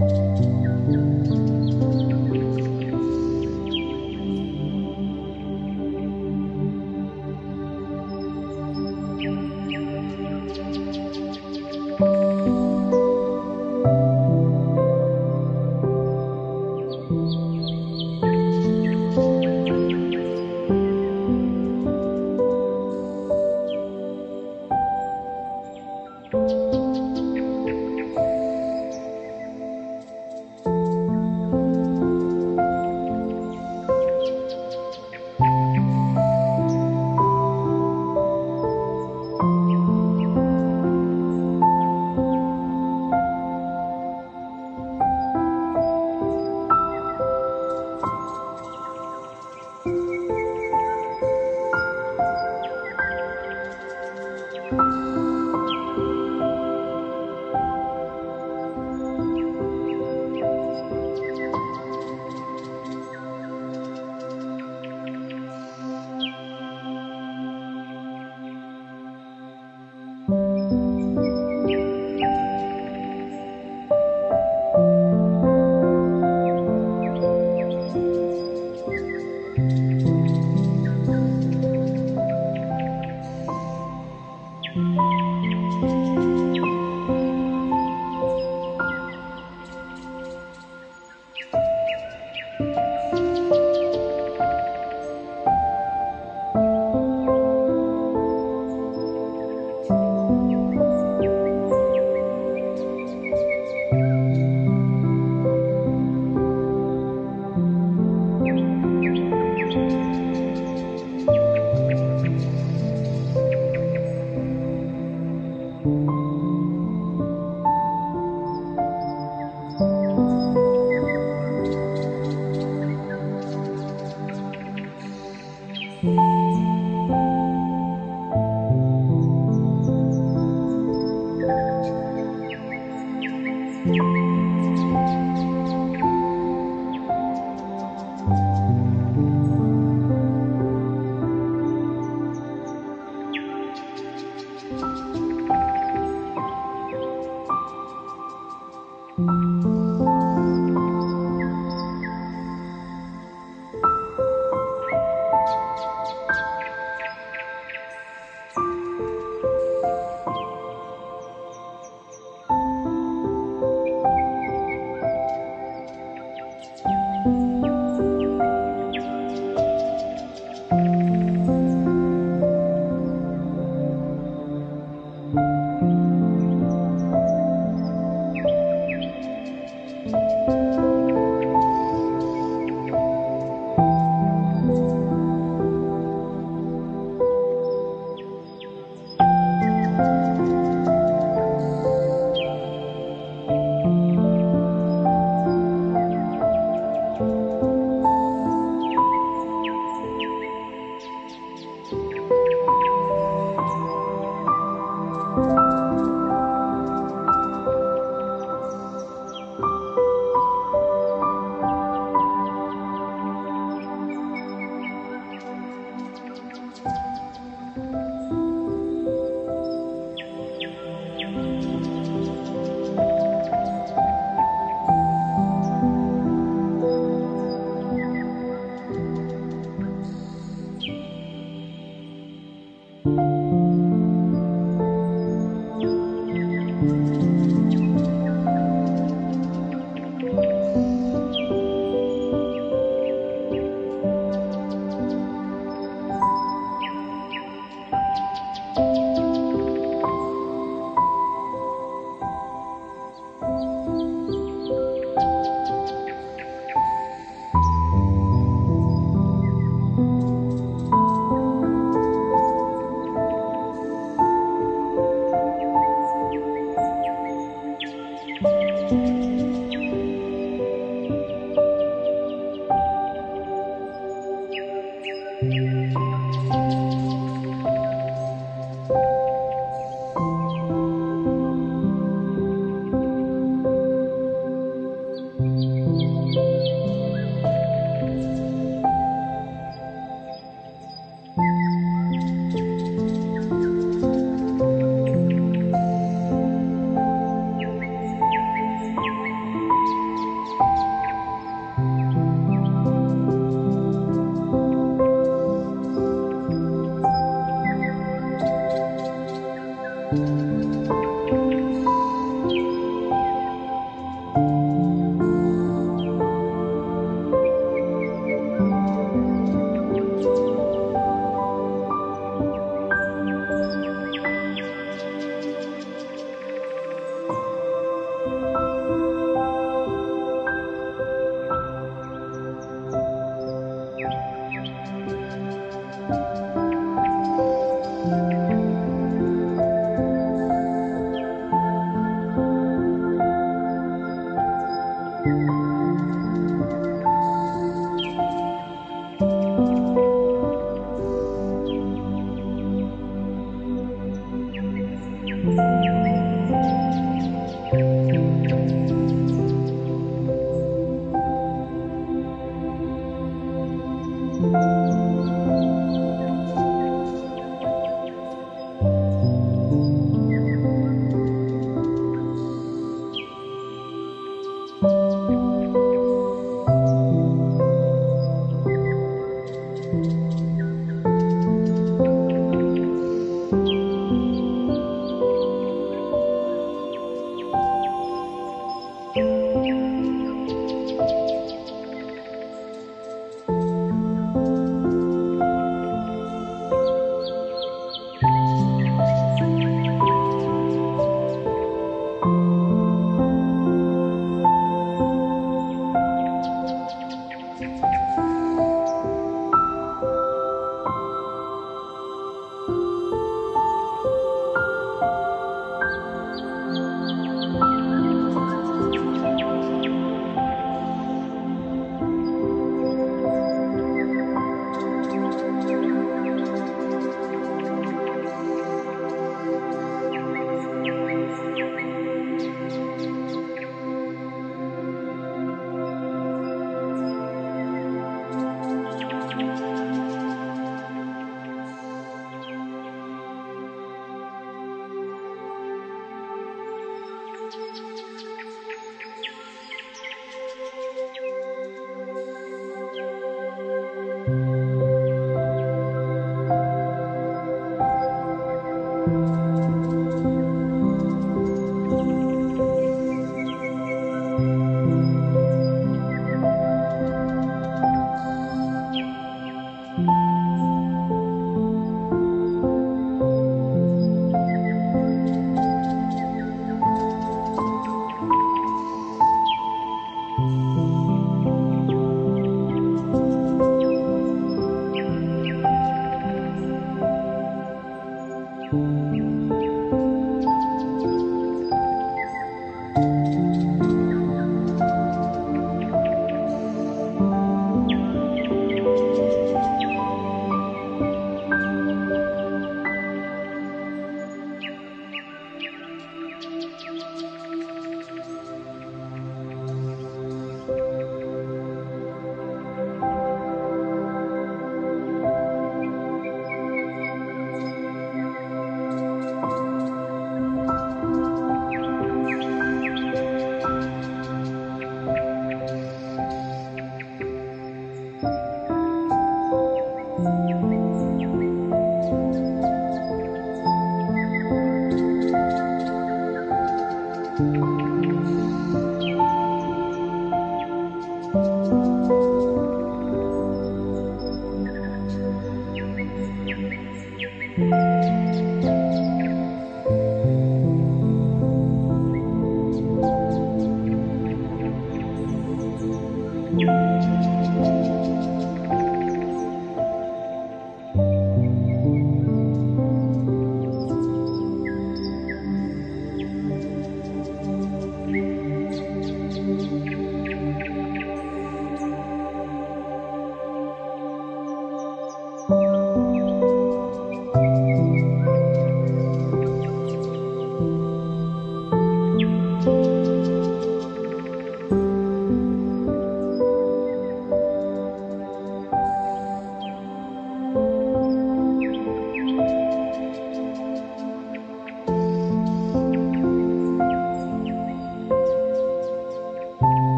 Música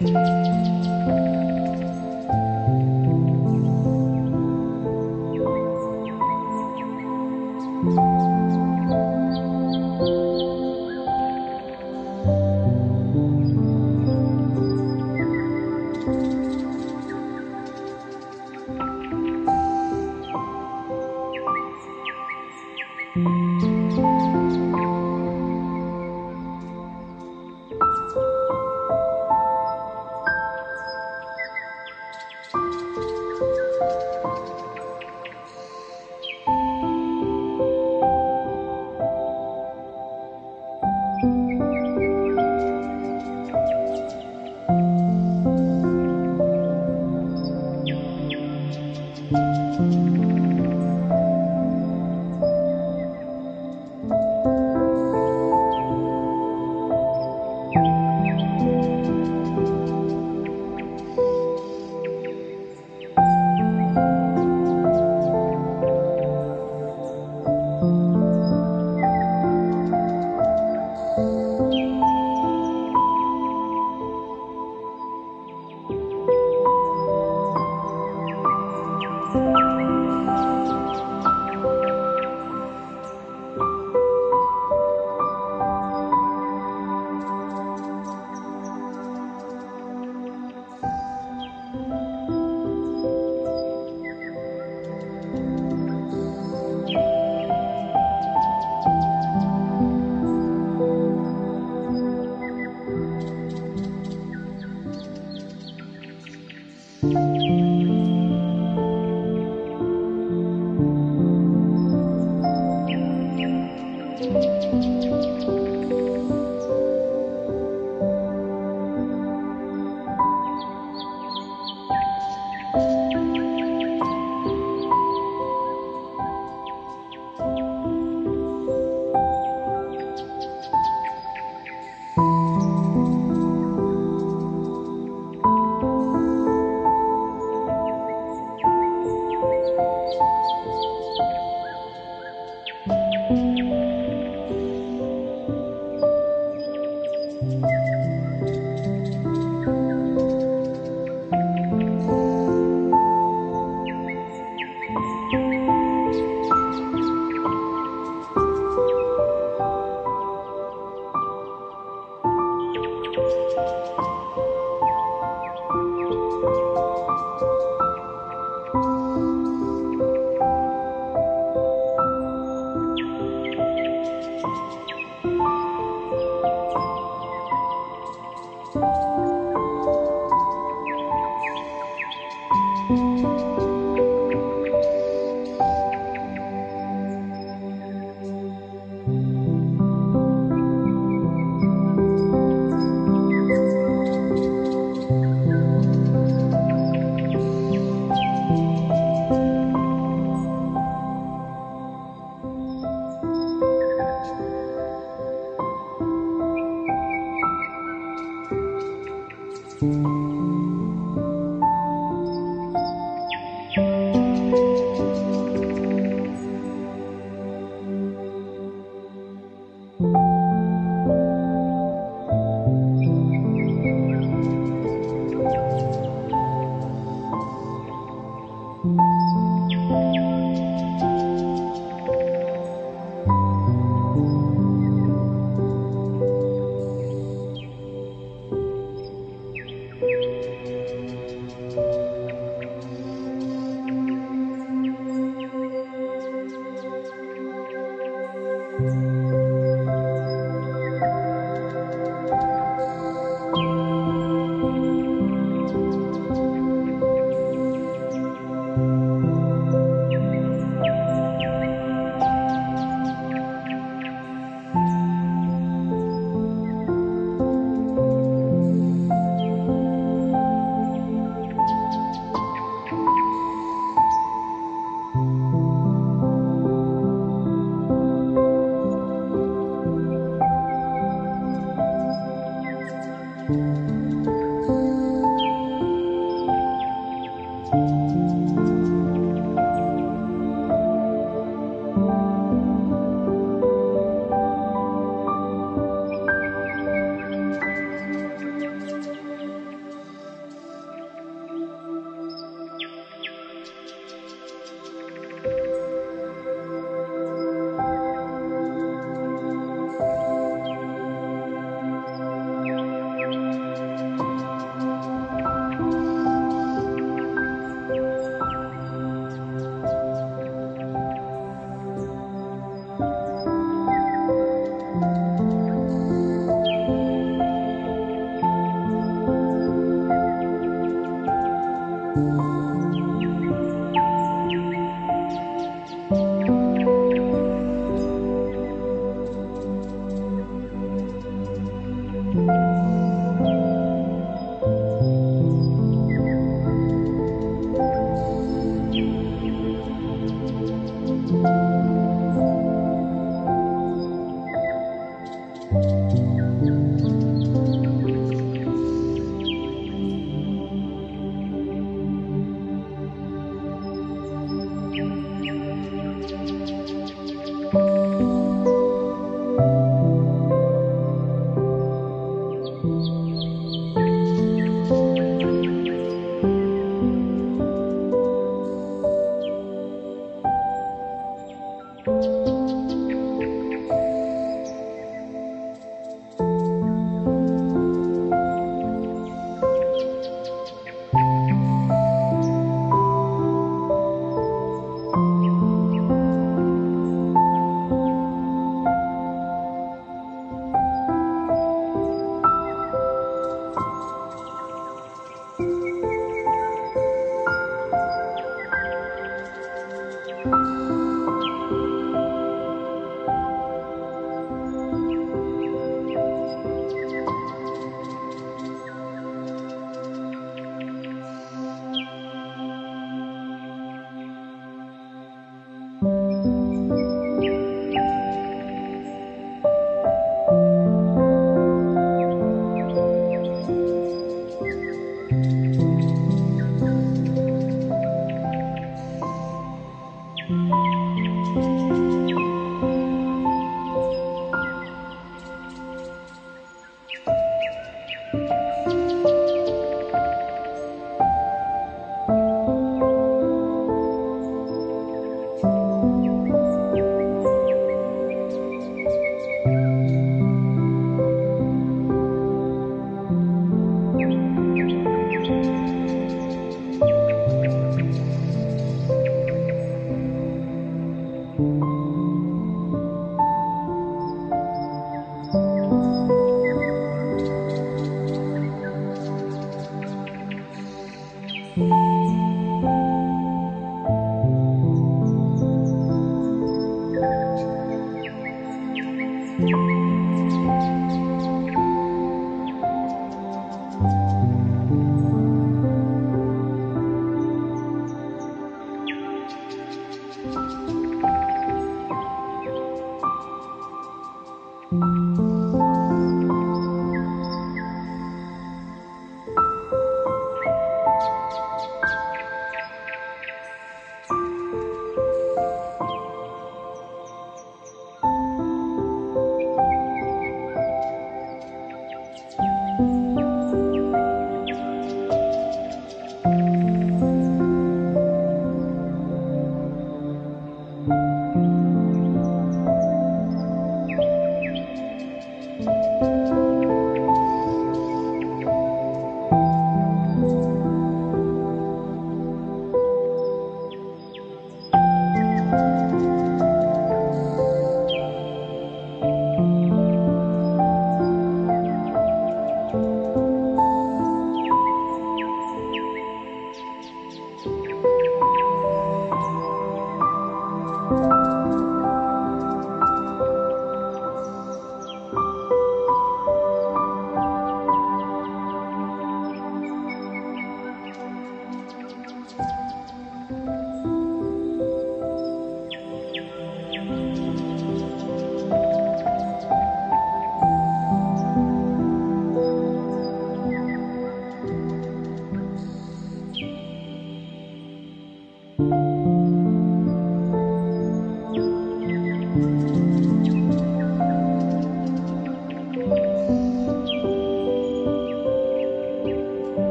Música